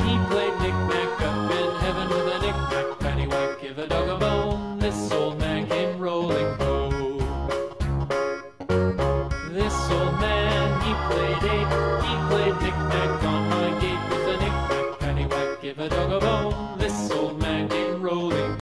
He played knick-knack.